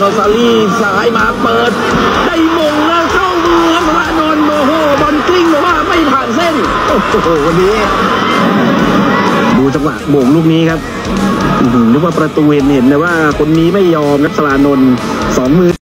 โอซาลีสายมาเปิด ได้มงแล้วเข้ามือคพระนนโมโหบอลกลิ้งแต่ว่าไม่ผ่านเส้น โอ้โหวันนี้ ดูจังหวะโบงลูกนี้ครับนึกว่าประตูเห็นเห็นแต่ว่าคนนี้ไม่ยอมนักสลานนท์สองมือ